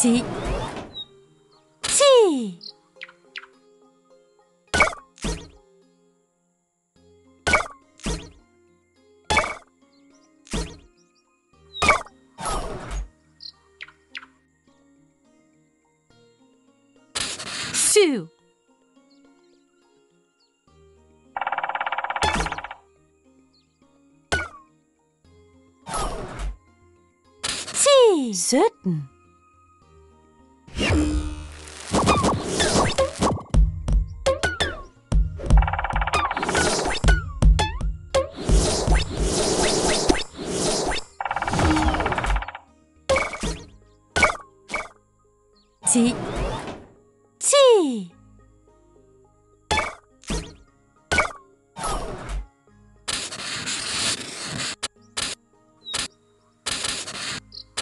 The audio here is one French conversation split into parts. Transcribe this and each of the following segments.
ち。ち。シュー。シー Certain.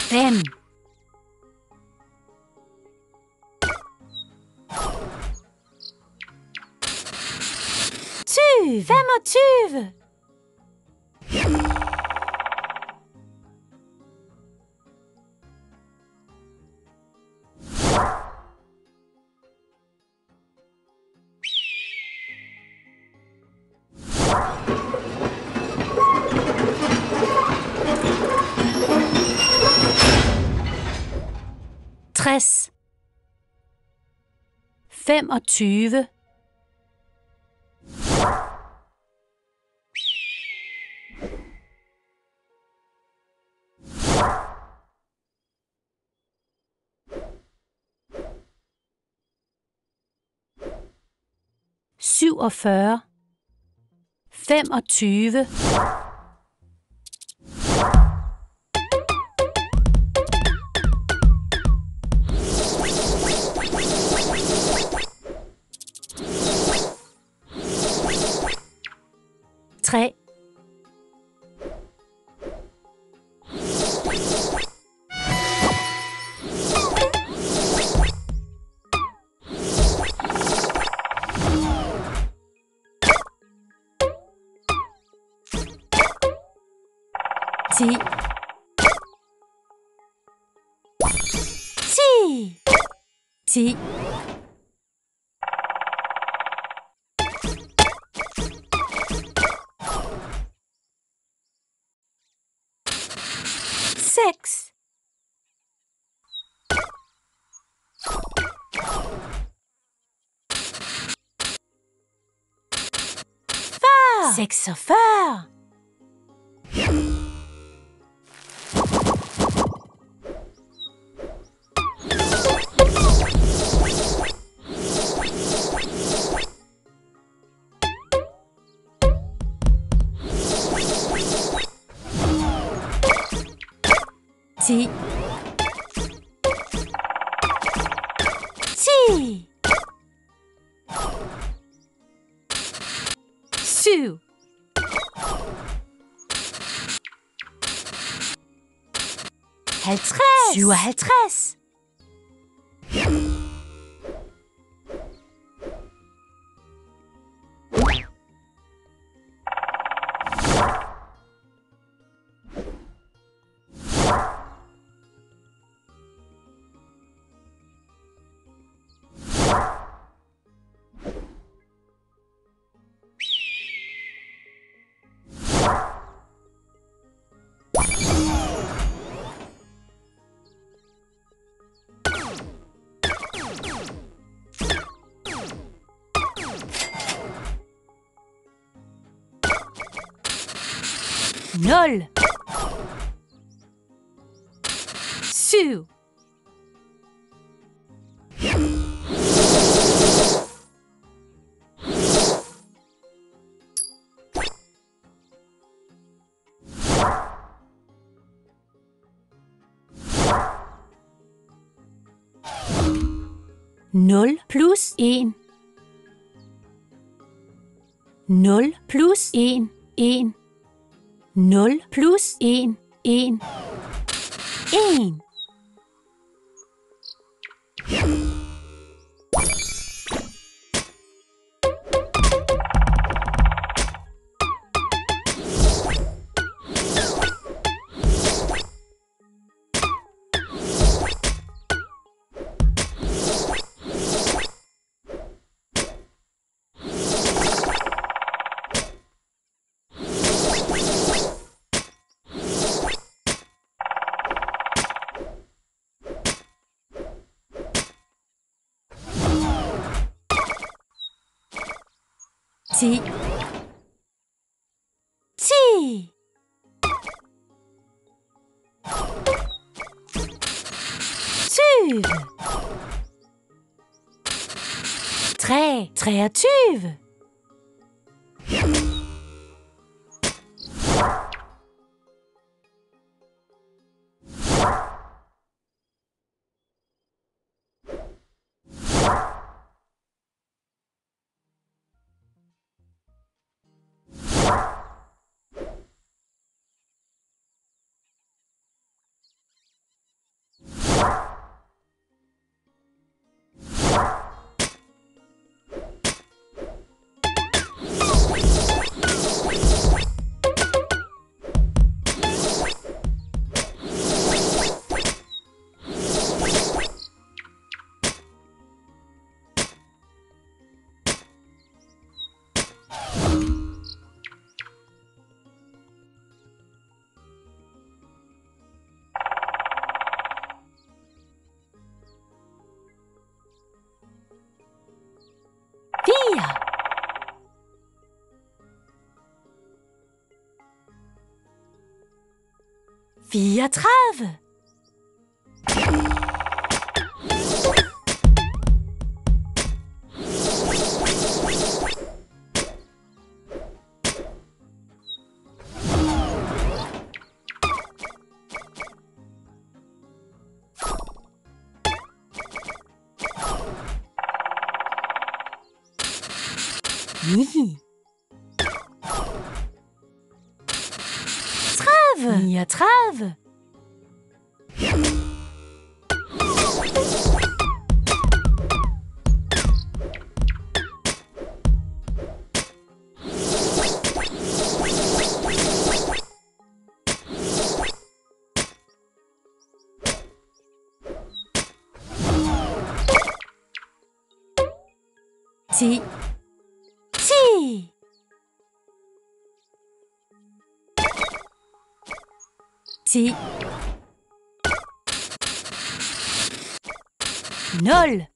peine. Tuve, vemo tuve 60 25 47 25 extrait. Si. Fyrre. Seksogfyrre. Dualtress. 0 7 0 plus 1 0 plus 1 1 0 plus 1, 1. 1. Ti ti tuve très træatuve fire fireogtredive ni tredive ti ti ti nul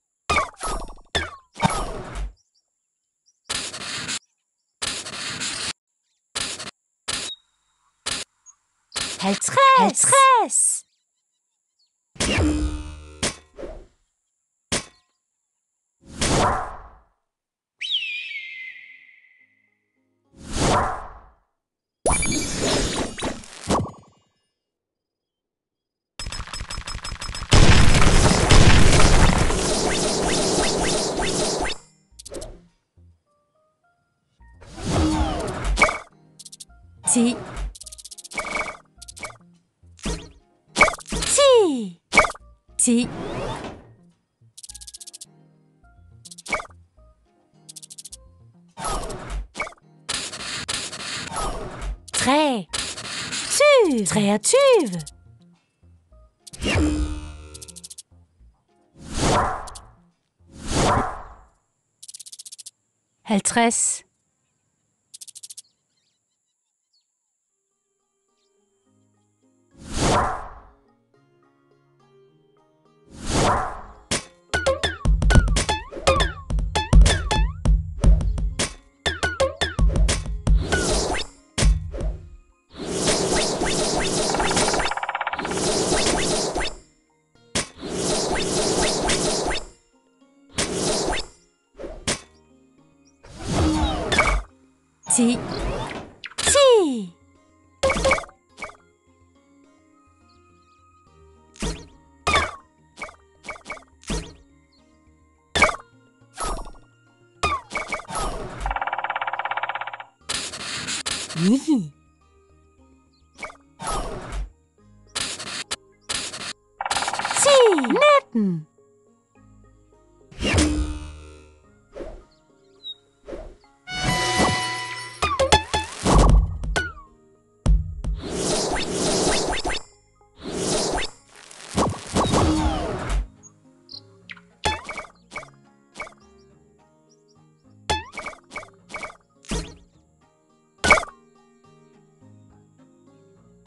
halvtreds halvtreds ti. Ti. Ti tre tu treogtyve halvtreds りちにぎ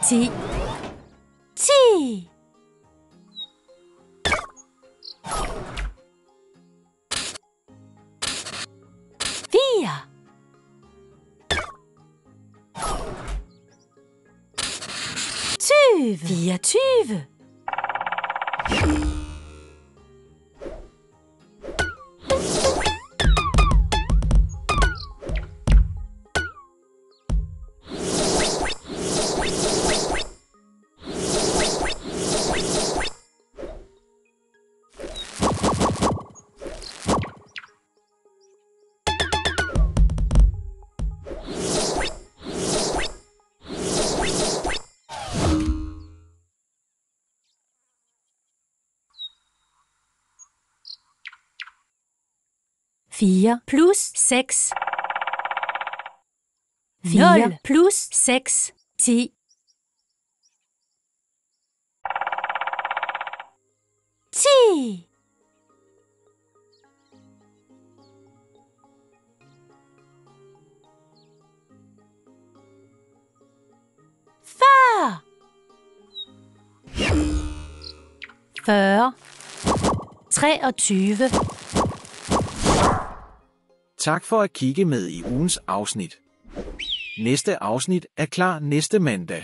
ちち。フィアチューブ。フィアチューブ。Fire plus seks. Fire plus seks. Ti. Ti. Fyrre. Fyrre. Treogtyve. Tak for at kigge med i ugens afsnit. Næste afsnit er klar næste mandag.